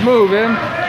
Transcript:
moving.